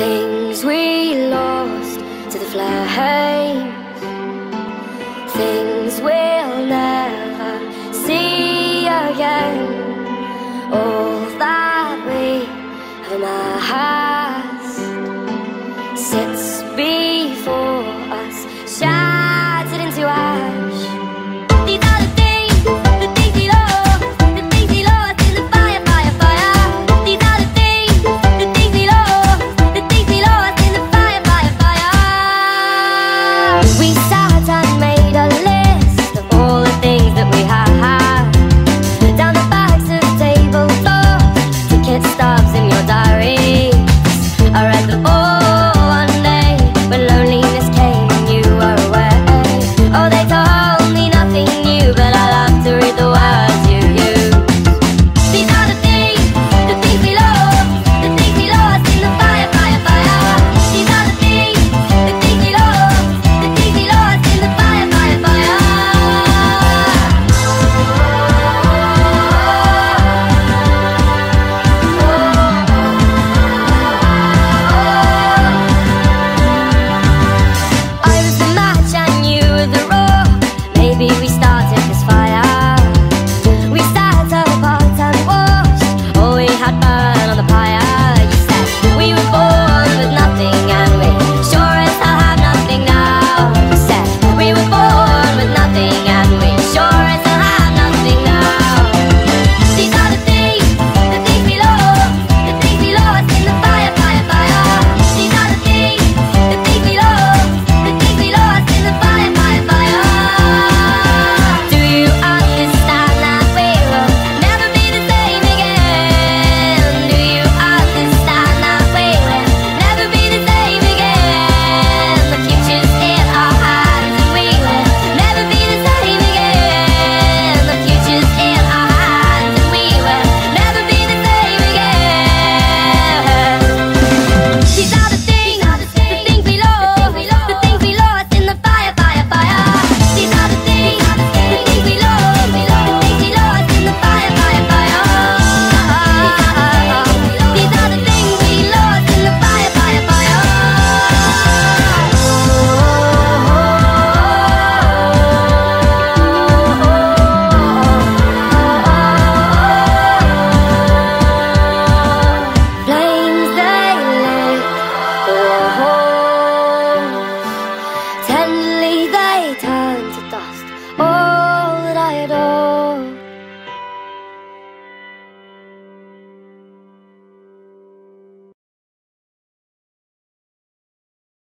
Things we lost to the flames. Things we'll never see again. All that we have amassed Sits before.